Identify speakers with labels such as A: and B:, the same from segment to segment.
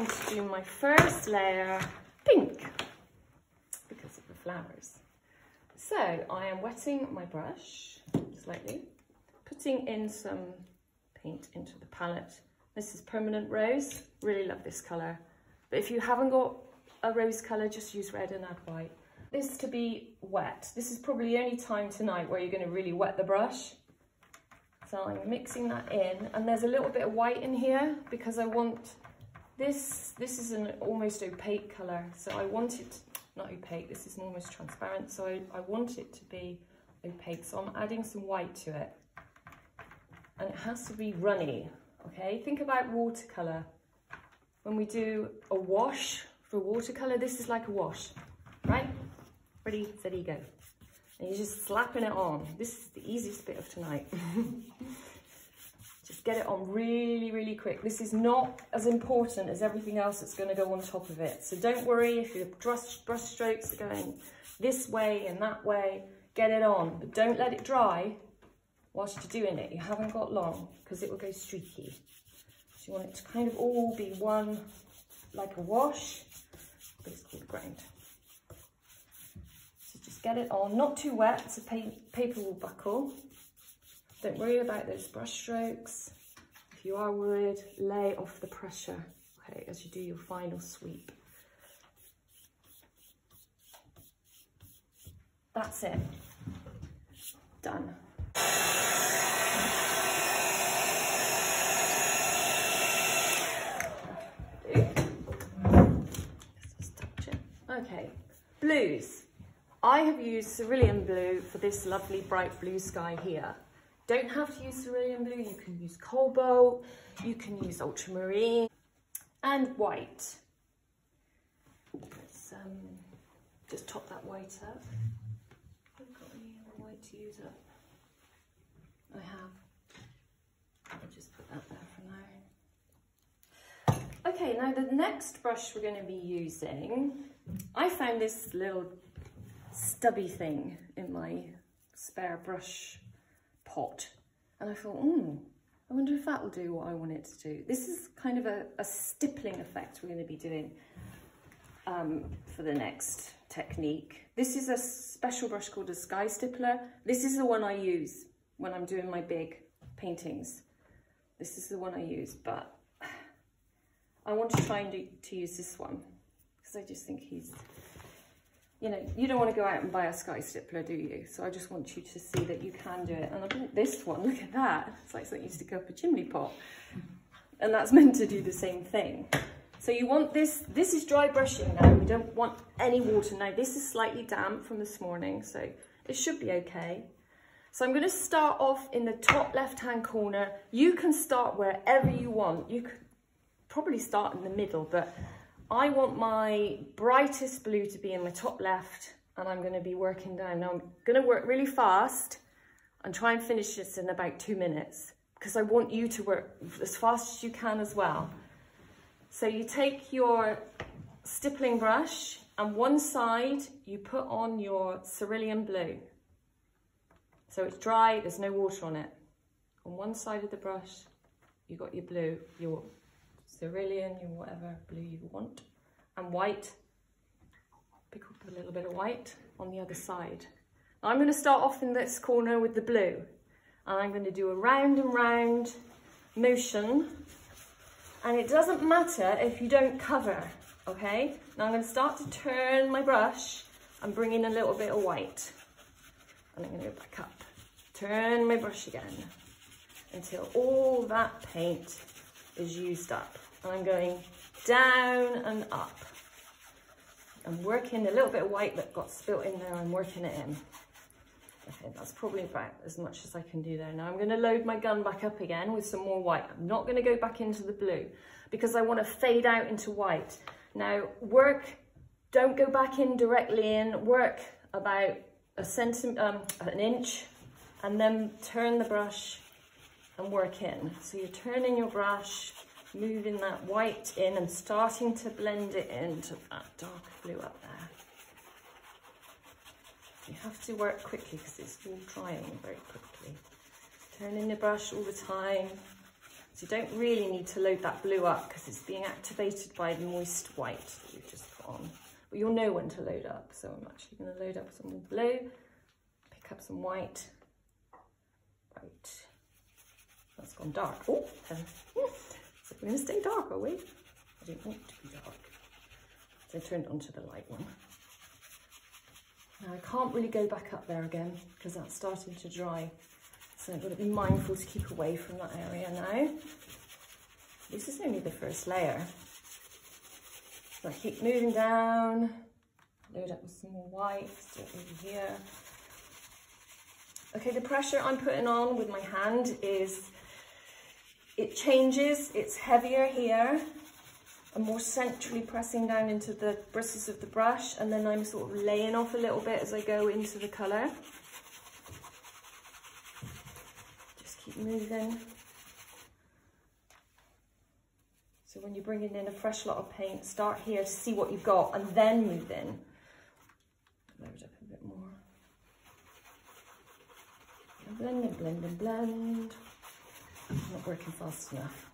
A: painting, to do my first layer pink because of the flowers. So I am wetting my brush slightly, putting in some paint into the palette. This is Permanent Rose, really love this colour. But if you haven't got a rose colour, just use red and add white. This to be wet. This is probably the only time tonight where you're going to really wet the brush. So I'm mixing that in and there's a little bit of white in here because I want this, this is an almost opaque colour. So I want it, not opaque, this is almost transparent. So I, I want it to be opaque. So I'm adding some white to it and it has to be runny. Okay, think about watercolour. When we do a wash for watercolour, this is like a wash, right? Ready, steady, go. And you're just slapping it on. This is the easiest bit of tonight. just get it on really, really quick. This is not as important as everything else that's gonna go on top of it. So don't worry if your brush, brush strokes are going this way and that way, get it on, but don't let it dry whilst you're doing it. You haven't got long because it will go streaky. So you want it to kind of all be one, like a wash, but it's called ground So just get it on, not too wet so paper will buckle. Don't worry about those brush strokes. If you are worried, lay off the pressure, okay, as you do your final sweep. That's it, done. Okay, blues. I have used cerulean blue for this lovely bright blue sky here. Don't have to use cerulean blue, you can use cobalt, you can use ultramarine and white. Let's um, just top that white up. I've got any other white to use up. I have. I'll just put that there for now. Okay, now the next brush we're going to be using, I found this little stubby thing in my spare brush pot. And I thought, hmm, I wonder if that will do what I want it to do. This is kind of a, a stippling effect we're going to be doing um, for the next technique. This is a special brush called a sky stippler. This is the one I use when I'm doing my big paintings. This is the one I use, but I want to try and to use this one because I just think he's you know, you don't want to go out and buy a sky stippler, do you? So I just want you to see that you can do it. And I bought this one, look at that. It's like something you stick up a chimney pot. And that's meant to do the same thing. So you want this, this is dry brushing now. We don't want any water. Now this is slightly damp from this morning, so it should be okay. So I'm gonna start off in the top left-hand corner. You can start wherever you want. You could probably start in the middle, but I want my brightest blue to be in my top left and I'm going to be working down. Now I'm going to work really fast and try and finish this in about two minutes because I want you to work as fast as you can as well. So you take your stippling brush and one side you put on your cerulean blue. So it's dry, there's no water on it. On one side of the brush, you got your blue, your cerulean, your whatever blue you want, and white. Pick up a little bit of white on the other side. Now I'm going to start off in this corner with the blue, and I'm going to do a round and round motion, and it doesn't matter if you don't cover, okay? Now I'm going to start to turn my brush and bring in a little bit of white, and I'm going to go back up. Turn my brush again until all that paint is used up. And I'm going down and up. I'm working a little bit of white that got spilt in there, I'm working it in. Okay, that's probably about as much as I can do there. Now I'm gonna load my gun back up again with some more white. I'm not gonna go back into the blue because I wanna fade out into white. Now work, don't go back in directly in, work about a centimeter, um, an inch, and then turn the brush and work in. So you're turning your brush moving that white in and starting to blend it into that dark blue up there. You have to work quickly because it's all drying very quickly. Turning the brush all the time So you don't really need to load that blue up because it's being activated by the moist white that you've just put on. But you'll know when to load up. So I'm actually going to load up some blue, pick up some white. Right, that's gone dark. Oh, so we're going to stay dark, are we? I don't want it to be dark. So I turned onto the light one. Now I can't really go back up there again because that's starting to dry. So I've got to be mindful to keep away from that area now. This is only the first layer. So I keep moving down, load up with some more white, over here. Okay, the pressure I'm putting on with my hand is, it changes, it's heavier here. I'm more centrally pressing down into the bristles of the brush and then I'm sort of laying off a little bit as I go into the colour. Just keep moving. So when you're bringing in a fresh lot of paint, start here to see what you've got and then move in. Load up a bit more. Blend and blend and blend. Not working fast enough.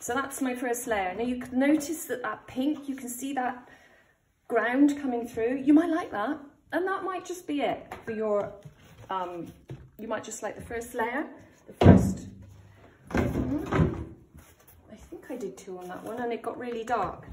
A: So that's my first layer. Now you can notice that that pink, you can see that ground coming through. You might like that. And that might just be it for your, um, you might just like the first layer, the first, I think I did two on that one and it got really dark.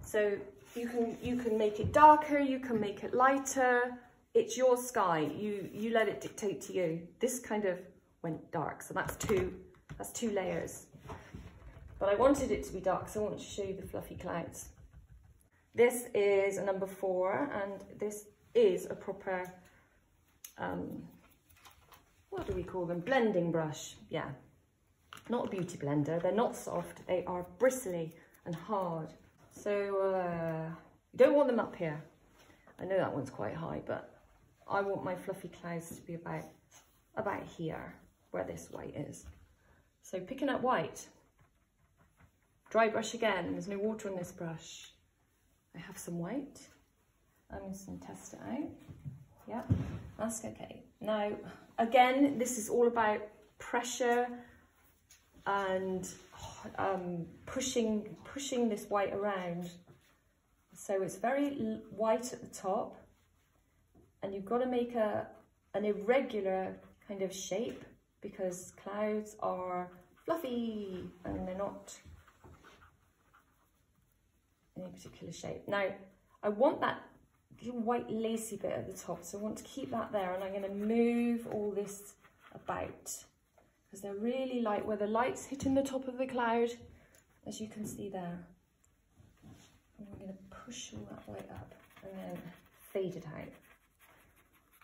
A: So you can, you can make it darker, you can make it lighter. It's your sky. You, you let it dictate to you. This kind of went dark. So that's two, that's two layers. But I wanted it to be dark, so I want to show you the fluffy clouds. This is a number four, and this is a proper, um, what do we call them? Blending brush, yeah. Not a beauty blender, they're not soft, they are bristly and hard. So uh, you don't want them up here. I know that one's quite high, but I want my fluffy clouds to be about, about here, where this white is. So picking up white, Dry brush again, there's no water on this brush. I have some white. I'm just to test it out. Yeah, that's okay. Now, again, this is all about pressure and um, pushing, pushing this white around. So it's very white at the top and you've got to make a, an irregular kind of shape because clouds are fluffy and they're not any particular shape. Now, I want that white lacy bit at the top, so I want to keep that there and I'm going to move all this about because they're really light where the light's hitting the top of the cloud, as you can see there. I'm going to push all that way up and then fade it out.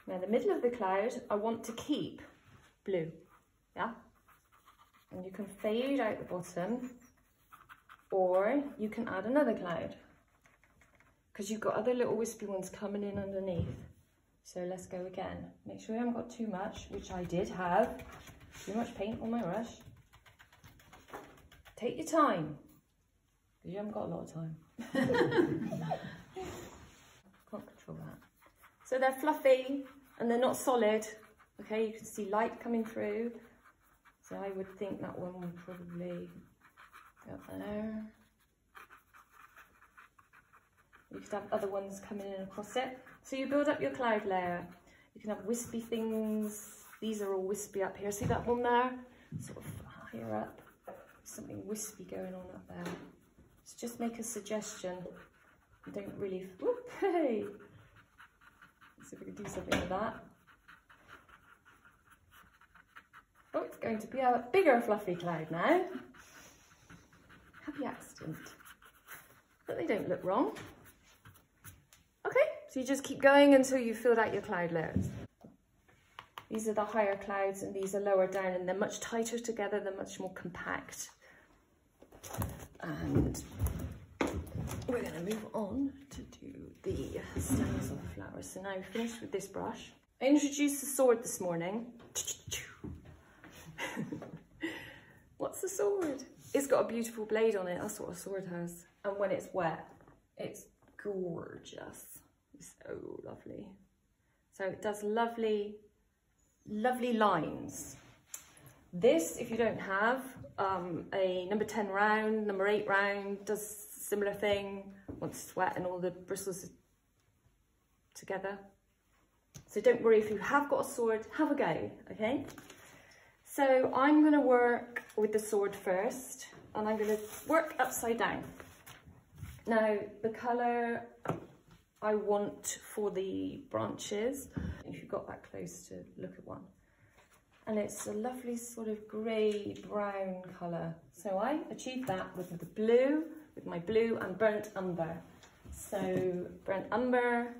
A: Now the middle of the cloud, I want to keep blue, yeah? And you can fade out the bottom or you can add another cloud because you've got other little wispy ones coming in underneath. So let's go again. Make sure you haven't got too much, which I did have. Too much paint on my brush. Take your time, because you haven't got a lot of time. Can't control that. So they're fluffy and they're not solid. Okay, you can see light coming through. So I would think that one would probably Go there. You could have other ones coming in across it. So you build up your cloud layer. You can have wispy things. These are all wispy up here. See that one there? Sort of higher up. Something wispy going on up there. So just make a suggestion. You don't really... Whoop, hey! Let's see if we can do something with that. Oh, it's going to be a bigger fluffy cloud now happy accident. But they don't look wrong. Okay, so you just keep going until you've filled out your cloud layers. These are the higher clouds and these are lower down and they're much tighter together, they're much more compact. And we're to move on to do the stems of flowers. So now we've finished with this brush. I introduced the sword this morning. What's the sword? It's got a beautiful blade on it. That's what a sword has. And when it's wet, it's gorgeous. So lovely. So it does lovely, lovely lines. This, if you don't have um, a number 10 round, number 8 round, does similar thing once it's wet and all the bristles together. So don't worry if you have got a sword, have a go, okay? So I'm going to work with the sword first and I'm going to work upside down. Now the colour I want for the branches, if you got that close to look at one, and it's a lovely sort of grey brown colour. So I achieved that with the blue, with my blue and burnt umber. So burnt umber,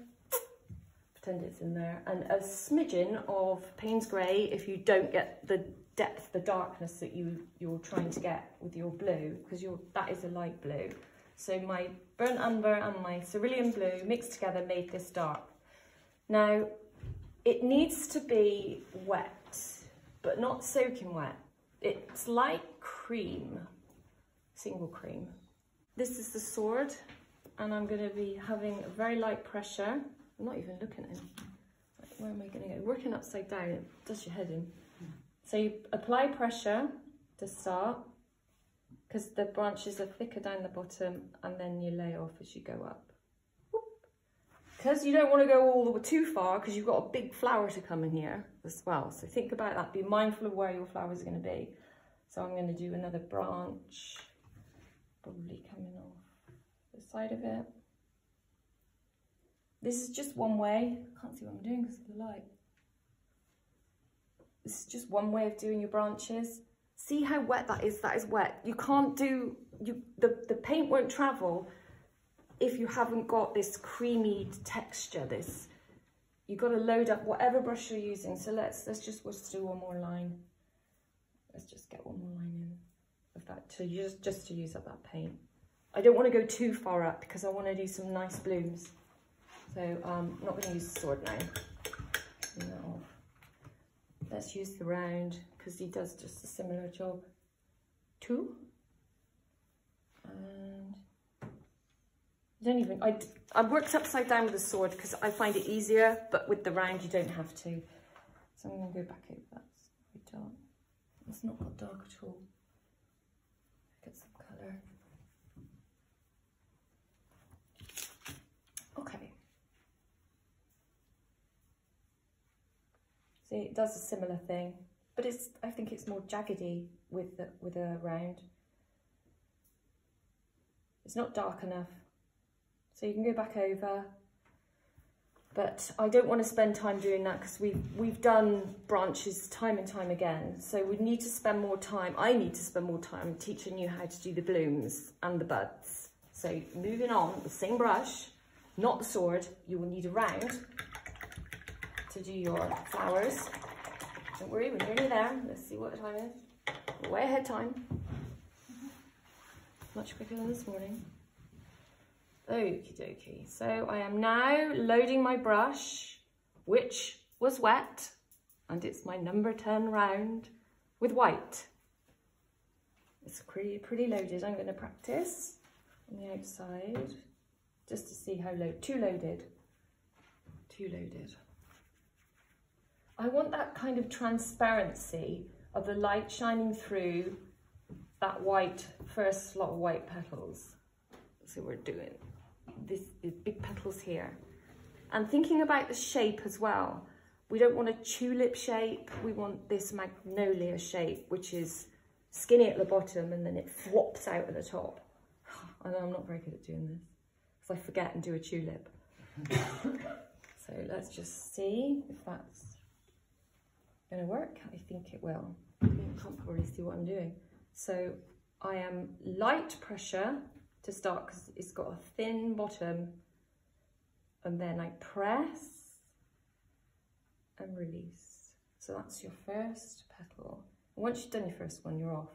A: pretend it's in there, and a smidgen of Payne's Grey if you don't get the depth, the darkness that you, you're trying to get with your blue, because that is a light blue. So my burnt umber and my cerulean blue mixed together made this dark. Now, it needs to be wet but not soaking wet. It's like cream, single cream. This is the sword, and I'm going to be having very light pressure. I'm not even looking at it. Where am I going to go? Working upside down, it does your head in. So you apply pressure to start, because the branches are thicker down the bottom, and then you lay off as you go up because you don't want to go all the way too far because you've got a big flower to come in here as well. So think about that. Be mindful of where your flowers are going to be. So I'm going to do another branch, probably coming off the side of it. This is just one way. I can't see what I'm doing because of the light. This is just one way of doing your branches. See how wet that is? That is wet. You can't do, you the, the paint won't travel if you haven't got this creamy texture, this, you've got to load up whatever brush you're using. So let's, let's just, let's do one more line. Let's just get one more line in of that to use, just to use up that paint. I don't want to go too far up because I want to do some nice blooms. So um, I'm not going to use the sword now. No. Let's use the round because he does just a similar job. Two. And I don't even, I, I worked upside down with the sword because I find it easier, but with the round you don't have to. So I'm going to go back over that. It's very dark. It's not got dark at all. Get some colour. Okay. It does a similar thing, but it's, I think it's more jaggedy with the, with a round. It's not dark enough. So you can go back over, but I don't want to spend time doing that because we've, we've done branches time and time again. So we need to spend more time, I need to spend more time teaching you how to do the blooms and the buds. So moving on, the same brush, not the sword, you will need a round to do your flowers. Don't worry, we're nearly there. Let's see what the time is. Way ahead time. Mm-hmm. Much quicker than this morning. Okie dokie. So I am now loading my brush, which was wet, and it's my number 10 round with white. It's pretty, pretty loaded. I'm going to practice on the outside just to see how low, too loaded, too loaded. I want that kind of transparency of the light shining through that white, first lot of white petals. So we're doing this, these big petals here. And thinking about the shape as well. We don't want a tulip shape, we want this magnolia shape, which is skinny at the bottom and then it flops out at the top. I know I'm not very good at doing this, because I forget and do a tulip. so let's just see if that's going to work. I think it will. You can't probably see what I'm doing. So I am light pressure to start because it's got a thin bottom and then I press and release. So that's your first petal. And once you've done your first one, you're off.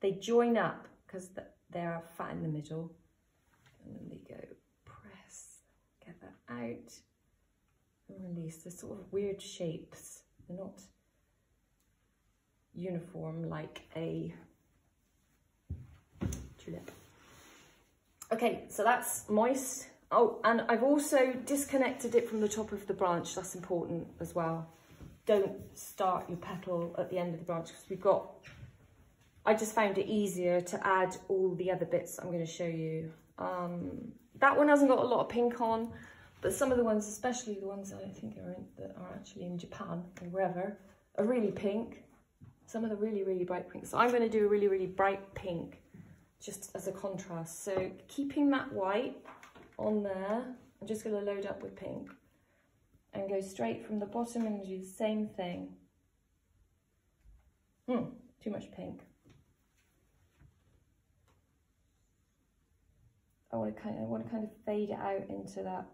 A: They join up because they're fat in the middle. And then they go press, get that out and release. They're sort of weird shapes. They're not uniform like a tulip. Okay, so that's moist. Oh, and I've also disconnected it from the top of the branch. That's important as well. Don't start your petal at the end of the branch because we've got, I just found it easier to add all the other bits I'm going to show you. Um, that one hasn't got a lot of pink on, but some of the ones, especially the ones that I think are in, that are actually in Japan or wherever, are really pink. Some of the really, really bright pink. So I'm going to do a really, really bright pink just as a contrast. So keeping that white on there, I'm just going to load up with pink and go straight from the bottom and do the same thing. Hmm, too much pink. I want to kind of, I want to kind of fade it out into that.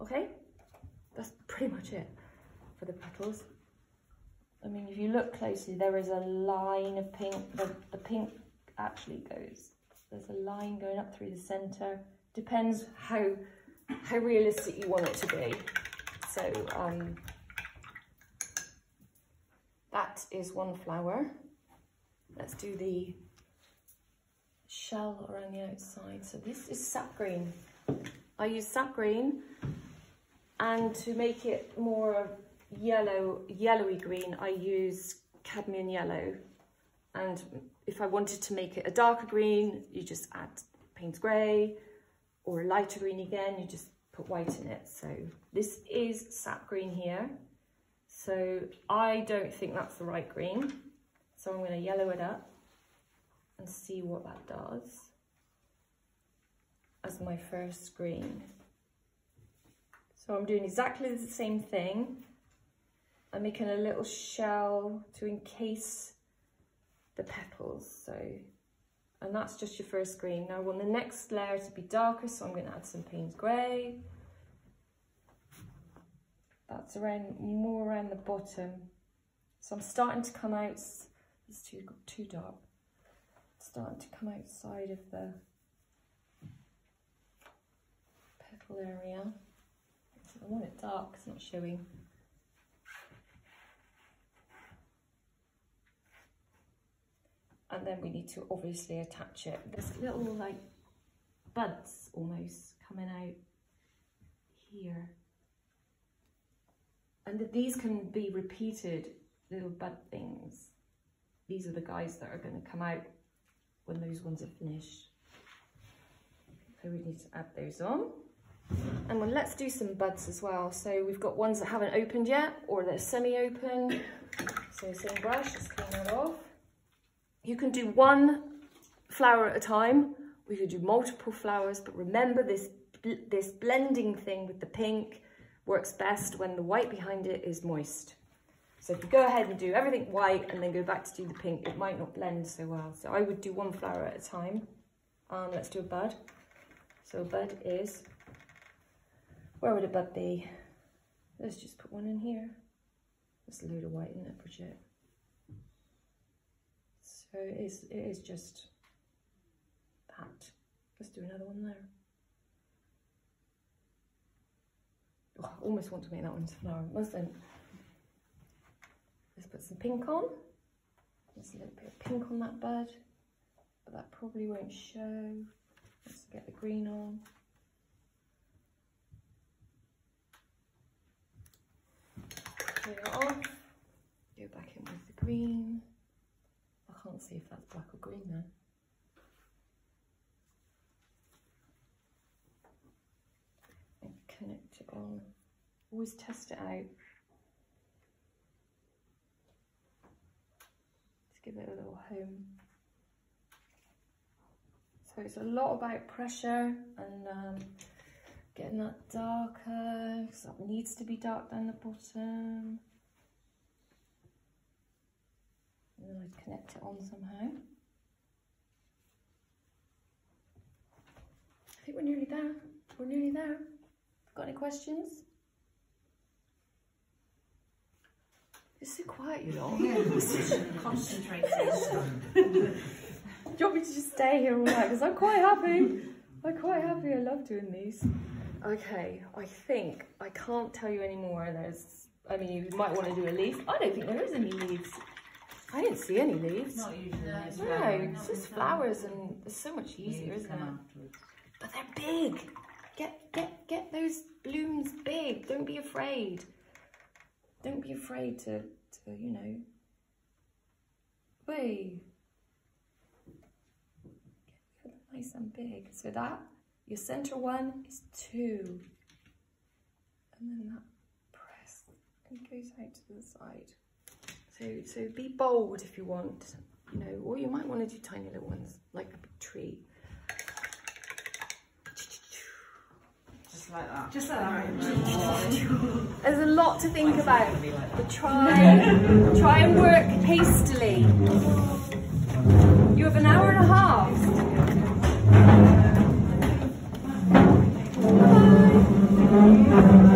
A: Okay, that's pretty much it for the petals. I mean, if you look closely, there is a line of pink. The, the pink actually goes, there's a line going up through the centre. Depends how, how realistic you want it to be. So um, that is one flower. Let's do the shell around the outside. So this is sap green. I use sap green and to make it more yellow, yellowy green, I use cadmium yellow. And if I wanted to make it a darker green, you just add Payne's grey or a lighter green again, you just put white in it. So this is sap green here. So I don't think that's the right green. So I'm going to yellow it up and see what that does as my first green. So I'm doing exactly the same thing. I'm making a little shell to encase the petals. So, and that's just your first green. Now I want the next layer to be darker, so I'm going to add some Payne's Grey. That's around more around the bottom. So I'm starting to come out, it's too, too dark. Starting to come outside of the petal area. I want it dark, it's not showing. and then we need to obviously attach it. There's little like buds almost coming out here. And these can be repeated little bud things. These are the guys that are going to come out when those ones are finished. So we need to add those on. And well, let's do some buds as well. So we've got ones that haven't opened yet or they're semi-open. So same brush, just clean that off. You can do one flower at a time, We could do multiple flowers, but remember this, this blending thing with the pink works best when the white behind it is moist. So if you go ahead and do everything white and then go back to do the pink, it might not blend so well. So I would do one flower at a time. Um, let's do a bud. So a bud is, where would a bud be? Let's just put one in here. There's a load of white in it, Bridget. So it is, it is just that. Let's do another one there. Oh, I almost want to make that one flower. Mustn't. Let's put some pink on. There's a little bit of pink on that bud, but that probably won't show. Let's get the green on. Go back in with the green I can't see if that's black or green then. And connect it on. Always test it out. Just give it a little home. So it's a lot about pressure and um, getting that darker, because that needs to be dark down the bottom. and then I'd connect it on somehow. I think we're nearly there. We're nearly there. Got any questions? It's so quiet, you lot.
B: Concentrating.
A: Do you want me to just stay here all night? Because I'm quite happy. I'm quite happy. I love doing these. Okay, I think I can't tell you anymore. There's, I mean, you might want to do a leaf. I don't think there is any leaves. I didn't see any leaves.
B: Not usually. there's
A: No, it's just flowers and it's so much easier, isn't it?
B: afterwards.
A: But they're big. Get get get those blooms big. Don't be afraid. Don't be afraid to to you know. Way. Get them nice and big. So that your center one is two, and then that press and goes out to the side. So so be bold if you want. You know, or you might want to do tiny little ones like a big tree.
B: Just like that.
C: Just like that.
A: There's a lot to think about, but try, try and work hastily. You have an hour and a half. Amém.